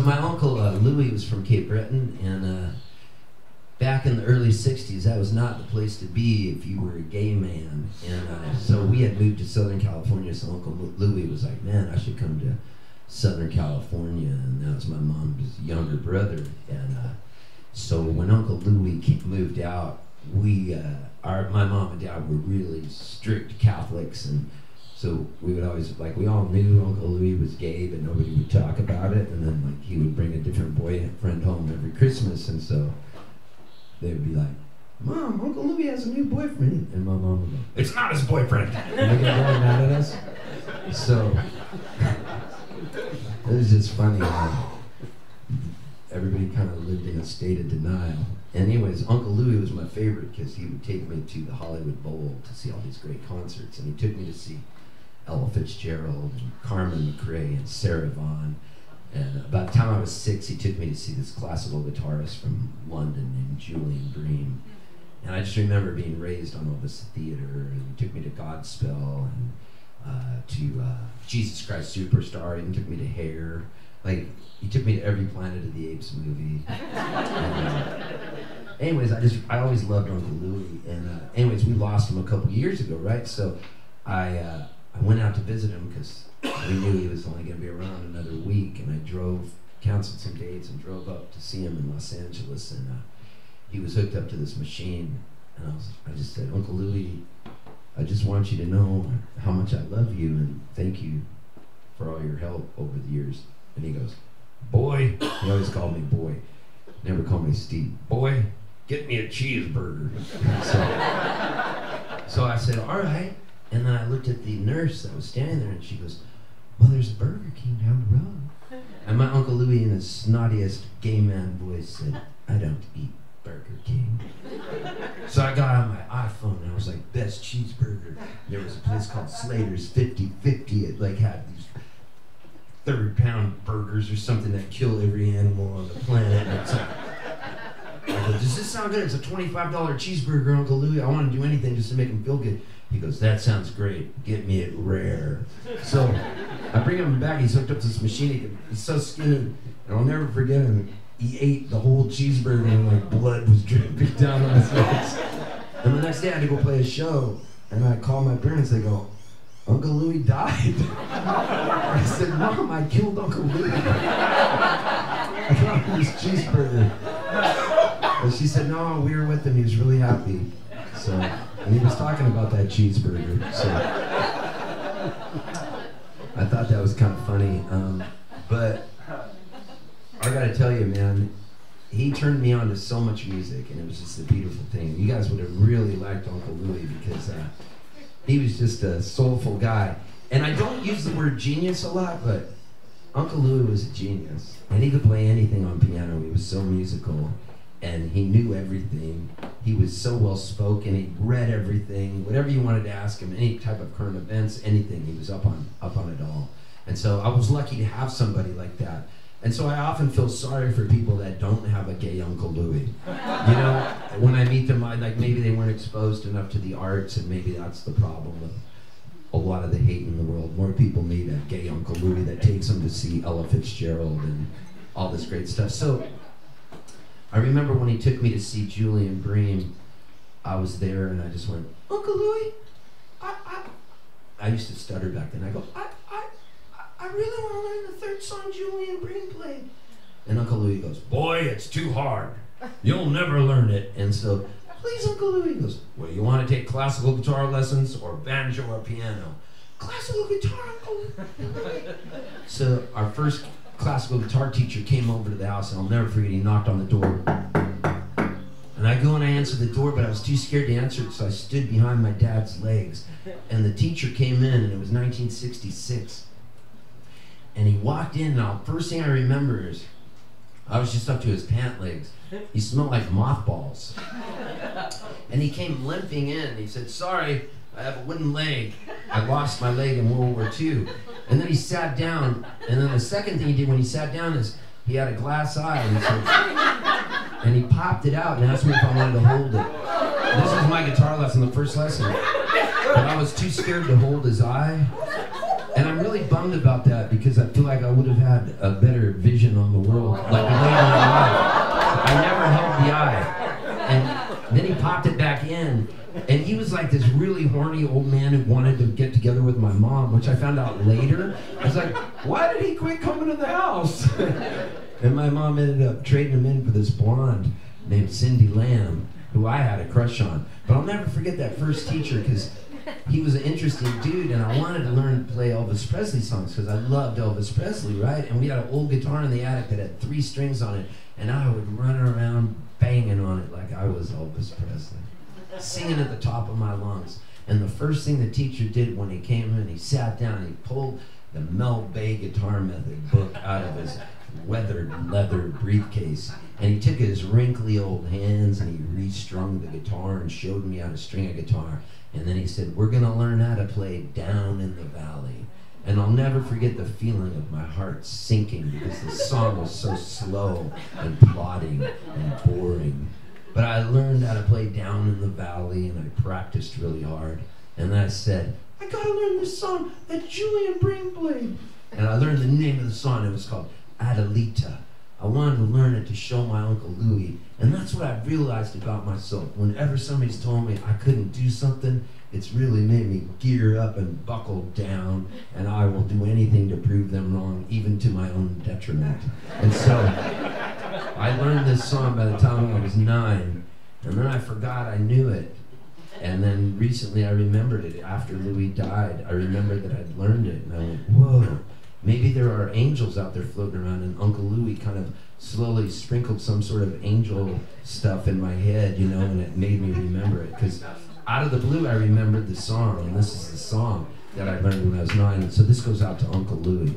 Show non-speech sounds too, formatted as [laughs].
So my uncle uh, Louis was from Cape Breton, and uh, back in the early '60s, that was not the place to be if you were a gay man. And uh, so we had moved to Southern California. So Uncle Louis was like, "Man, I should come to Southern California," and that was my mom's younger brother. And uh, so when Uncle Louis moved out, we, uh, our my mom and dad were really strict Catholics, and so we would always like we all knew Uncle Louis was gay, but nobody would talk about it. And then like he would bring a different boyfriend home every Christmas, and so they would be like, "Mom, Uncle Louis has a new boyfriend," and my mom would go, "It's not his boyfriend." and they get really mad at us. So it was just funny how everybody kind of lived in a state of denial. Anyways, Uncle Louis was my favorite because he would take me to the Hollywood Bowl to see all these great concerts, and he took me to see Ella Fitzgerald and Carmen McRae and Sarah Vaughan. And about the time I was six, he took me to see this classical guitarist from London named Julian Bream. And I just remember being raised on all this theater, and he took me to Godspell and uh, to uh, Jesus Christ Superstar. He even took me to Hair. Like, he took me to every Planet of the Apes movie. [laughs] and, uh, anyways, I just, I always loved Uncle Louis. And uh, anyways, we lost him a couple years ago, right? So I, uh, I went out to visit him because we knew he was only going to be around another week, and I drove, canceled some dates, and drove up to see him in Los Angeles, and uh, he was hooked up to this machine, and I was, I just said, Uncle Louis, I just want you to know how much I love you and thank you for all your help over the years. And he goes, boy, he always called me boy, never called me Steve. Boy, get me a cheeseburger. [laughs] so, so I said, all right. And then I looked at the nurse that was standing there, and she goes, well, there's a Burger King down the road. And my Uncle Louis, in his snottiest gay man voice, said, I don't eat Burger King. so I got on my iPhone and I was like, best cheeseburger. There was a place called Slater's 50-50. It like had these third pound burgers or something that kill every animal on the planet. Does this sound good? It's a $25 cheeseburger, Uncle Louis. I want to do anything just to make him feel good. He goes, that sounds great. Get me it rare. So I bring him back. He's hooked up to this machine. He's so skinny. And I'll never forget him. He ate the whole cheeseburger and like blood was [laughs] dripping down on his face. And the next day I had to go play a show. And I call my parents. They go, Uncle Louis died. [laughs] I said, Mom, I killed Uncle Louis. [laughs] I got him this cheeseburger. And she said, No, we were with him. He was really happy. So, and he was talking about that cheeseburger. So, I thought that was kind of funny. Um, but I gotta tell you, man, he turned me on to so much music, and it was just a beautiful thing. You guys would have really liked Uncle Louis because uh, he was just a soulful guy. And I don't use the word genius a lot, but Uncle Louis was a genius, and he could play anything on piano. He was so musical, and he knew everything. He was so well spoken. He read everything. Whatever you wanted to ask him, any type of current events, anything, he was up on up on it all. And so I was lucky to have somebody like that. And so I often feel sorry for people that don't have a gay Uncle Louis. You know, when I meet them, I like maybe they weren't exposed enough to the arts, and maybe that's the problem with a lot of the hate in the world. More people need a gay Uncle Louis that takes them to see Ella Fitzgerald and all this great stuff. So I remember when he took me to see Julian Bream, I was there and I just went, Uncle Louis, I, I, I used to stutter back then. I go, I, I, I really want to learn the third song Julian Bream played. And Uncle Louis goes, boy, it's too hard. You'll never learn it. And so, please, Uncle Louis goes, well, you want to take classical guitar lessons or banjo or piano? Classical guitar, Uncle [laughs] So our first classical guitar teacher came over to the house, and I'll never forget, he knocked on the door. And I go and I answer the door, but I was too scared to answer it, so I stood behind my dad's legs. And the teacher came in, and it was 1966. And he walked in, and the first thing I remember is I was just up to his pant legs. He smelled like mothballs. [laughs] And he came limping in. He said, Sorry, I have a wooden leg. I lost my leg in World War II. And then he sat down. And then the second thing he did when he sat down is he had a glass eye. And and he popped it out and asked me if I wanted to hold it. This was my guitar lesson, the first lesson. But I was too scared to hold his eye. And I'm really bummed about that because I feel like I would have had a better vision on the world, like later in life. I never held the eye. And then he popped it back in. And he was like this really horny old man who wanted with my mom, which I found out later. I was like, why did he quit coming to the house? [laughs] and my mom ended up trading him in for this blonde named Cindy Lamb, who I had a crush on. But I'll never forget that first teacher because he was an interesting dude, and I wanted to learn to play Elvis Presley songs because I loved Elvis Presley, right? And we had an old guitar in the attic that had three strings on it, and I would run around banging on it like I was Elvis Presley, singing at the top of my lungs. And the first thing the teacher did when he came in, he sat down, he pulled the Mel Bay Guitar Method book out of his weathered leather briefcase. And he took his wrinkly old hands and he restrung the guitar and showed me how to string a guitar. And then he said, We're going to learn how to play Down in the Valley. And I'll never forget the feeling of my heart sinking because the song was so slow and plodding and boring. But I learned how to play Down in the Valley and I practiced really hard. And I said, I gotta learn this song that Julian Bream played. And I learned the name of the song. It was called Adelita. I wanted to learn it to show my Uncle Louie. And that's what I realized about myself. Whenever somebody's told me I couldn't do something, it's really made me gear up and buckle down, and I will do anything to prove them wrong, even to my own detriment. And so I learned this song by the time I was nine, and then I forgot I knew it. And then recently I remembered it after Louis died. I remembered that I'd learned it, and I went, whoa. Maybe there are angels out there floating around, and Uncle Louis kind of slowly sprinkled some sort of angel stuff in my head, you know, and it made me remember it. Because out of the blue, I remembered the song, and this is the song that I learned when I was nine. So this goes out to Uncle Louie.